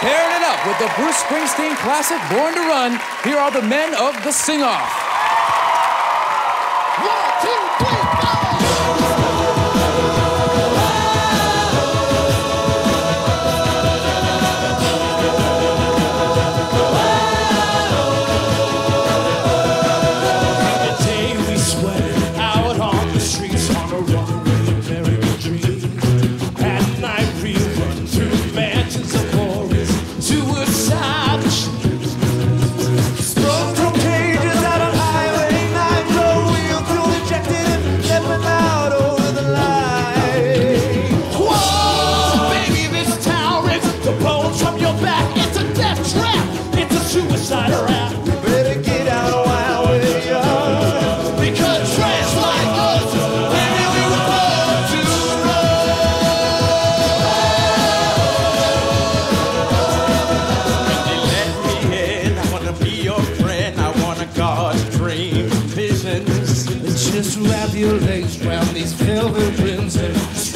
Tearing it up with the Bruce Springsteen classic Born to Run, here are the men of the Sing Off. It's a death trap. It's a suicide trap. We better get out while we're young. Because like we were born to run. Let me in. I wanna be your friend. I wanna visions. Just wrap your legs round these velvet rims and.